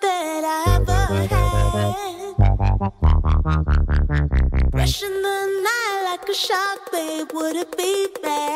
that I ever had. Rushing the night like a shark, babe, would it be bad?